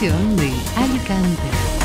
de Alicante.